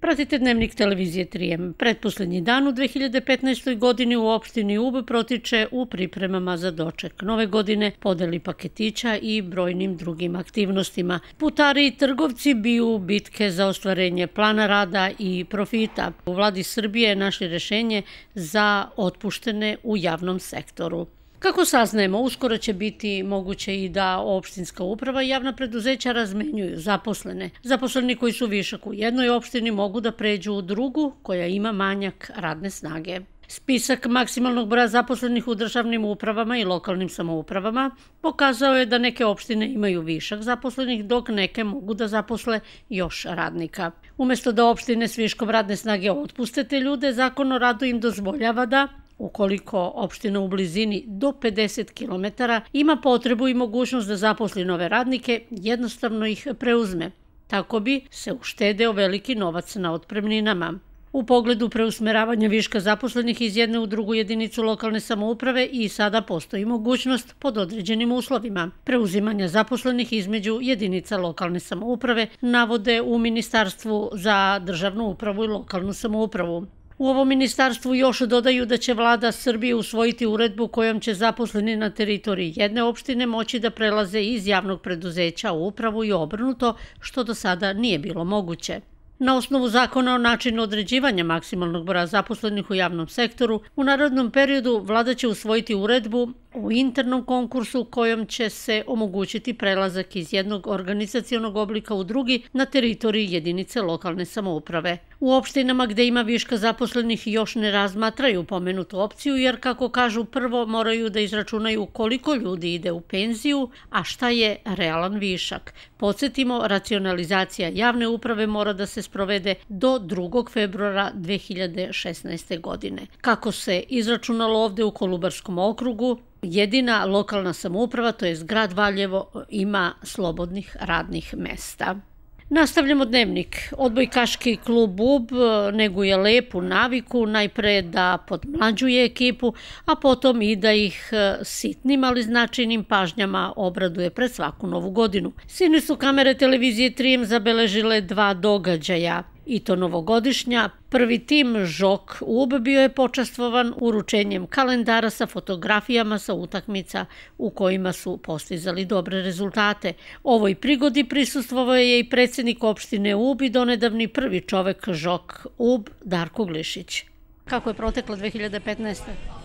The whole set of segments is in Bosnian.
Pratite dnevnik televizije 3M. Pretposlednji dan u 2015. godini u opštini UB protiče u pripremama za doček nove godine, podeli paketića i brojnim drugim aktivnostima. Putari i trgovci biju bitke za ostvarenje plana rada i profita. U vladi Srbije našli rešenje za otpuštene u javnom sektoru. Kako saznajemo, uskoro će biti moguće i da opštinska uprava i javna preduzeća razmenjuju zaposlene. Zaposleni koji su višak u jednoj opštini mogu da pređu u drugu koja ima manjak radne snage. Spisak maksimalnog broja zaposlenih u državnim upravama i lokalnim samoupravama pokazao je da neke opštine imaju višak zaposlenih, dok neke mogu da zaposle još radnika. Umesto da opštine s viškom radne snage otpuste te ljude, zakon o radu im dozvoljava da Ukoliko opština u blizini do 50 km ima potrebu i mogućnost da zaposli nove radnike, jednostavno ih preuzme. Tako bi se uštedeo veliki novac na otpremninama. U pogledu preusmeravanja viška zaposlenih iz jedne u drugu jedinicu lokalne samouprave i sada postoji mogućnost pod određenim uslovima. Preuzimanja zaposlenih između jedinica lokalne samouprave navode u Ministarstvu za državnu upravu i lokalnu samoupravu. U ovom ministarstvu još dodaju da će vlada Srbije usvojiti uredbu kojom će zaposleni na teritoriji jedne opštine moći da prelaze iz javnog preduzeća u upravu i obrnuto, što do sada nije bilo moguće. Na osnovu zakona o načinu određivanja maksimalnog broja zaposlenih u javnom sektoru, u narodnom periodu vlada će usvojiti uredbu u internom konkursu kojom će se omogućiti prelazak iz jednog organizacijonog oblika u drugi na teritoriji jedinice lokalne samouprave. U opštinama gde ima viška zaposlenih još ne razmatraju pomenutu opciju jer, kako kažu, prvo moraju da izračunaju koliko ljudi ide u penziju, a šta je realan višak. Podsjetimo, racionalizacija javne uprave mora da se sprovede do 2. februara 2016. godine. Kako se izračunalo ovde u Kolubarskom okrugu, jedina lokalna samouprava, to je grad Valjevo, ima slobodnih radnih mesta. Nastavljamo dnevnik. Odbojkaški klub UB eh, neguje lepu naviku, najpre da podmlađuje ekipu, a potom i da ih eh, sitnim, ali značajnim pažnjama obraduje pred svaku novu godinu. Sine su kamere televizije Trijem zabeležile dva događaja i to novogodišnja. Prvi tim Žok UB bio je počastvovan uručenjem kalendara sa fotografijama sa utakmica u kojima su postizali dobre rezultate. Ovoj prigodi prisustvovao je i predsjednik opštine UB i donedavni prvi čovek Žok UB Darko Glišić. Kako je protekla 2015.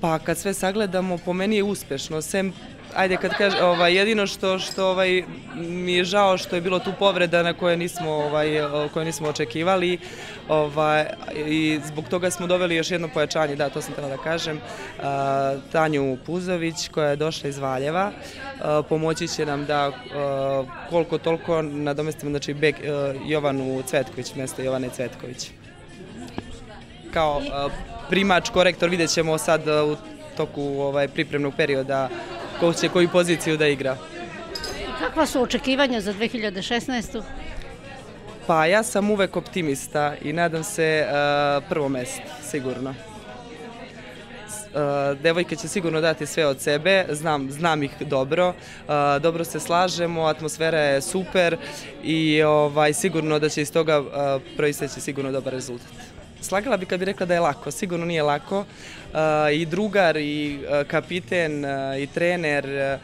Pa kad sve sagledamo, po meni je uspešno. Sem ajde kad kaže, ovaj, jedino što, što ovaj, mi je žao što je bilo tu povreda na koje nismo, ovaj, koje nismo očekivali ovaj, i zbog toga smo doveli još jedno pojačanje, da, to sam trebala da kažem, a, Tanju Puzović koja je došla iz Valjeva, a, pomoći će nam da a, koliko toliko nadomestimo, znači, bek, a, Jovanu Cvetković, mjesto Jovane Cvetković. Kao a, primač, korektor, vidjet ćemo sad u toku ovaj, pripremnog perioda ko će koju poziciju da igra. Kakva su očekivanja za 2016. Pa ja sam uvek optimista i nadam se uh, prvo mest, sigurno. Uh, devojke će sigurno dati sve od sebe, znam, znam ih dobro, uh, dobro se slažemo, atmosfera je super i ovaj, sigurno da će iz toga proisteći sigurno dobar rezultat. Slagala bi kad bi rekla da je lako, sigurno nije lako. E, I drugar, i e, kapiten, e, i trener,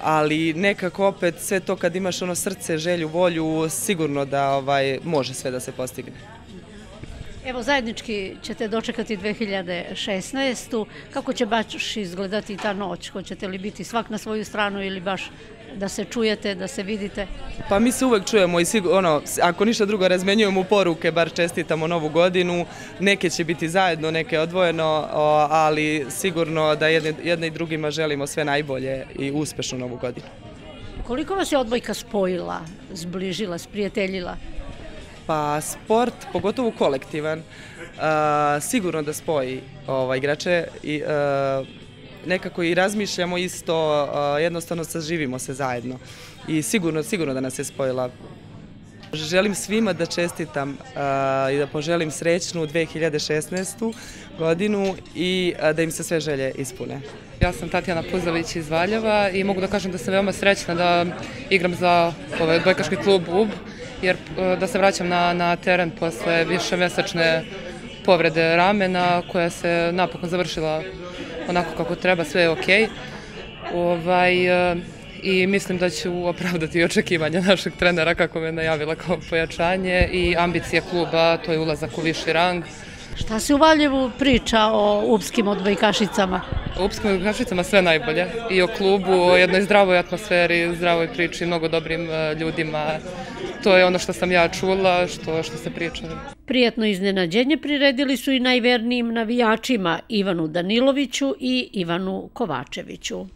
ali nekako opet sve to kad imaš ono srce, želju, volju, sigurno da ovaj može sve da se postigne. Evo, zajednički ćete dočekati 2016. Kako će baš izgledati ta noć? Hoćete li biti svak na svoju stranu ili baš da se čujete, da se vidite? Pa mi se uvek čujemo i sigurno, ono, ako ništa drugo razmenjujemo poruke, bar čestitamo novu godinu. Neke će biti zajedno, neke odvojeno, ali sigurno da jedne, jedne i drugima želimo sve najbolje i uspešnu novu godinu. Koliko vas je odbojka spojila, zbližila, sprijateljila? Pa sport, pogotovo kolektivan, sigurno da spoji ovaj, igrače i nekako i razmišljamo isto, jednostavno saživimo se zajedno i sigurno, sigurno da nas je spojila. Želim svima da čestitam i da poželim srećnu 2016. godinu i da im se sve želje ispune. Ja sam Tatjana Puzović iz Valjeva i mogu da kažem da sam veoma srećna da igram za ovaj odbojkaški klub UB jer e, da se vraćam na, na teren posle više mesečne povrede ramena koja se napokon završila onako kako treba, sve je okej. Okay. Ovaj, e, I mislim da ću opravdati očekivanja našeg trenera kako me najavila kao pojačanje i ambicije kluba, to je ulazak u viši rang. Šta se u Valjevu priča o upskim odbojkašicama? O upskim odbojkašicama sve najbolje. I o klubu, o jednoj zdravoj atmosferi, zdravoj priči, mnogo dobrim e, ljudima. To je ono što sam ja čula, što, što se priča. Prijetno iznenađenje priredili su i najvernijim navijačima Ivanu Daniloviću i Ivanu Kovačeviću.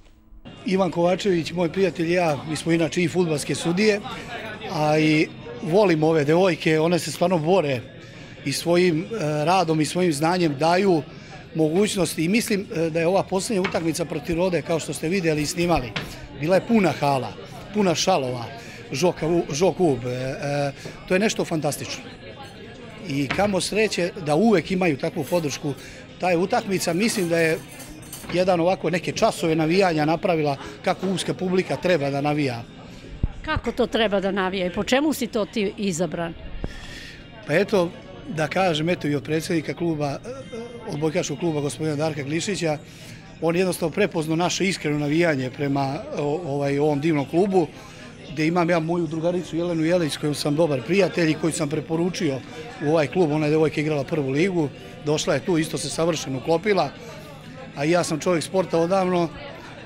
Ivan Kovačević, moj prijatelj i ja, mi smo inače i futbalske sudije, a i volim ove devojke, one se stvarno bore i svojim e, radom i svojim znanjem daju mogućnosti i mislim e, da je ova posljednja utakmica protiv Rode, kao što ste vidjeli i snimali, bila je puna hala, puna šalova, žok ub, e, to je nešto fantastično. I kamo sreće da uvek imaju takvu podršku, ta je utakmica, mislim da je jedan ovako neke časove navijanja napravila kako uska publika treba da navija. Kako to treba da navija i po čemu si to ti izabran? Pa eto, da kažem, eto i od predsjednika kluba, e, e, od bojkaškog kluba gospodina Darka Glišića, on jednostavno prepozno naše iskreno navijanje prema ovaj, ovom divnom klubu, gdje imam ja moju drugaricu Jelenu Jelić, kojom sam dobar prijatelj i koju sam preporučio u ovaj klub. Ona je devojka igrala prvu ligu, došla je tu, isto se savršeno uklopila, a ja sam čovjek sporta odavno.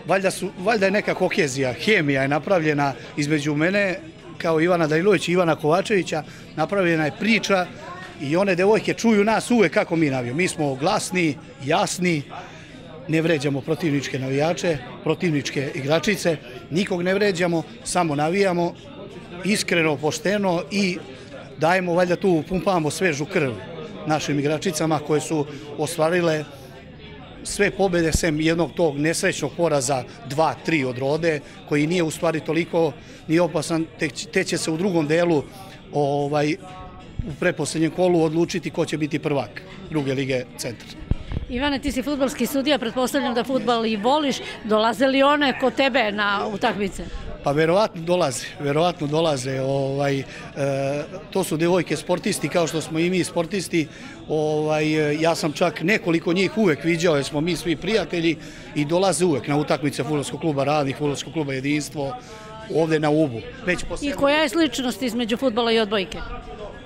Valjda, su, valjda je neka kohezija, hemija je napravljena između mene, kao Ivana Dajlović i Ivana Kovačevića, napravljena je priča i one devojke čuju nas uvek kako mi navijamo. Mi smo glasni, jasni, ne vređamo protivničke navijače, protivničke igračice, nikog ne vređamo, samo navijamo, iskreno, pošteno i dajemo, valjda tu pumpamo svežu krv našim igračicama koje su ostvarile sve pobede sem jednog tog nesrećnog poraza 2-3 od rode, koji nije u stvari toliko ni opasan, te, te će se u drugom delu ovaj, u preposlednjem kolu odlučiti ko će biti prvak druge lige centra. Ivane, ti si futbalski sudija, pretpostavljam da futbal i voliš. Dolaze li one kod tebe na utakmice? Pa verovatno dolaze, verovatno dolaze. Ovaj, e, to su devojke sportisti kao što smo i mi sportisti. Ovaj, ja sam čak nekoliko njih uvek viđao jer smo mi svi prijatelji i dolaze uvek na utakmice Futbolskog kluba Radnih, Futbolskog kluba Jedinstvo, ovde na Ubu. Već I koja je sličnost između futbola i odbojke?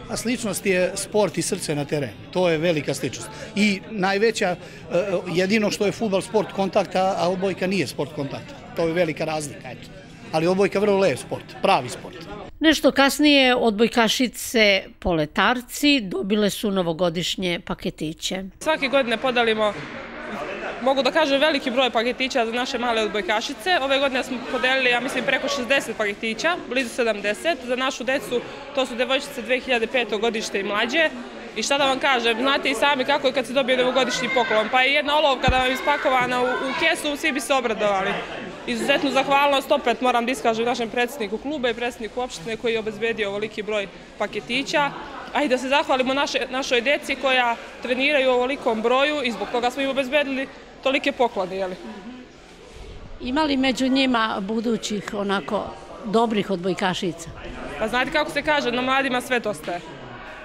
A sličnost je sport i srce na terenu. To je velika sličnost. I najveća, e, jedino što je futbol sport kontakta, a odbojka nije sport kontakta. To je velika razlika. Eto. Ali odbojka vrlo lep sport, pravi sport. Nešto kasnije odbojkašice poletarci dobile su novogodišnje paketiće. Svake godine podalimo mogu da kažem, veliki broj paketića za naše male odbojkašice. Ove godine smo podelili, ja mislim, preko 60 paketića, blizu 70. Za našu decu, to su devojčice 2005. godište i mlađe. I šta da vam kažem, znate i sami kako je kad se dobije novogodišnji poklon. Pa je jedna olovka da vam je ispakovana u, u kesu, svi bi se obradovali. Izuzetnu zahvalnost opet moram da iskažem našem predsjedniku kluba i predsjedniku opštine koji je obezbedio ovoliki broj paketića. A i da se zahvalimo naše, našoj deci koja treniraju u ovolikom broju i zbog toga smo im obezbedili tolike poklade, jeli? Ima li među njima budućih onako dobrih odbojkašica? Pa znate kako se kaže, na mladima sve to staje.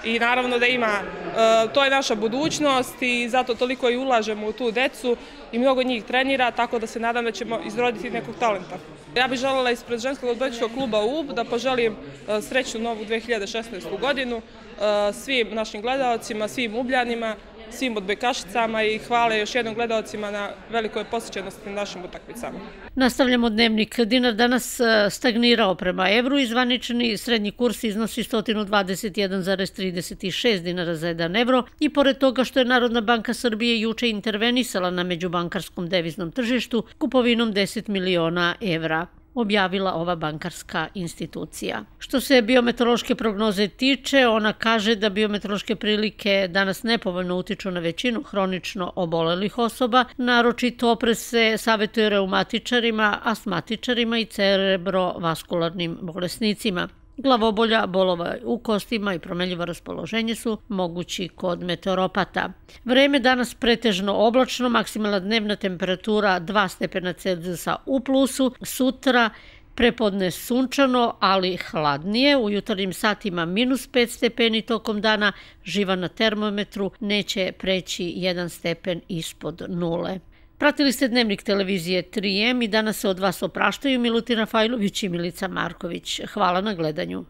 I naravno da ima, e, to je naša budućnost i zato toliko i ulažemo u tu decu i mnogo njih trenira, tako da se nadam da ćemo izroditi nekog talenta. Ja bih želela ispred ženskog odbojčkog kluba UB da poželim e, srećnu novu 2016. godinu e, svim našim gledalcima, svim ubljanima, svim odbojkašicama i hvale još jednom gledalcima na velikoj posjećenosti na našim utakmicama. Nastavljamo dnevnik. Dinar danas e, stagnirao prema evru. Izvanični srednji kurs iznosi 121,36 dinara za 1 evro. I pored toga što je Narodna banka Srbije juče intervenisala na međubankarskom deviznom tržištu kupovinom 10 miliona evra objavila ova bankarska institucija. Što se biometeorološke prognoze tiče, ona kaže da biometeorološke prilike danas nepovoljno utiču na većinu hronično obolelih osoba, naročito opre se savjetuje reumatičarima, astmatičarima i cerebrovaskularnim bolesnicima. Glavobolja, bolova u kostima i promenljivo raspoloženje su mogući kod meteoropata. Vreme danas pretežno oblačno, maksimalna dnevna temperatura 2 stepena Celzijusa u plusu, sutra Prepodne sunčano, ali hladnije. U jutarnjim satima minus 5 stepeni tokom dana. Živa na termometru neće preći 1 stepen ispod nule. Pratili ste dnevnik televizije 3M i danas se od vas opraštaju Milutina Fajlović i Milica Marković. Hvala na gledanju.